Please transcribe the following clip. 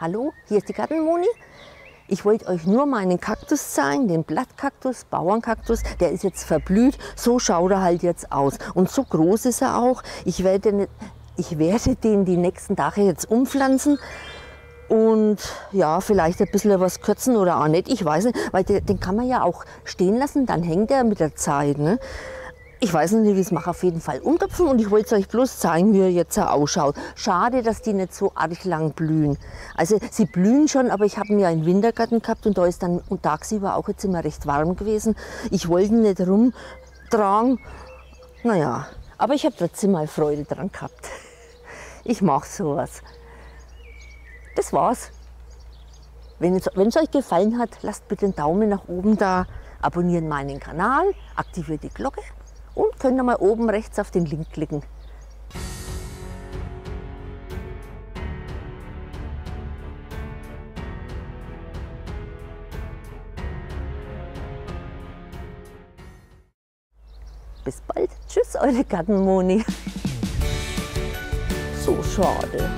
Hallo, hier ist die Gartenmoni. Ich wollte euch nur meinen Kaktus zeigen, den Blattkaktus, Bauernkaktus. Der ist jetzt verblüht. So schaut er halt jetzt aus. Und so groß ist er auch. Ich werde, ich werde den die nächsten Tage jetzt umpflanzen. Und ja, vielleicht ein bisschen was kürzen oder auch nicht. Ich weiß nicht, weil den, den kann man ja auch stehen lassen. Dann hängt er mit der Zeit. Ne? Ich weiß nicht, wie ich es mache. Auf jeden Fall umtopfen und ich wollte es euch bloß zeigen, wie er jetzt ausschaut. Schade, dass die nicht so arg lang blühen. Also sie blühen schon, aber ich habe mir einen Wintergarten gehabt und da ist dann und tagsüber auch jetzt immer recht warm gewesen. Ich wollte ihn nicht rumtragen. Naja, aber ich habe trotzdem mal Freude dran gehabt. Ich mache sowas. Das war's. Wenn es, wenn es euch gefallen hat, lasst bitte einen Daumen nach oben da, abonniert meinen Kanal, aktiviert die Glocke und könnt ihr mal oben rechts auf den Link klicken. Bis bald. Tschüss, eure Gartenmoni. So schade.